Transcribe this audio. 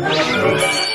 Thank you.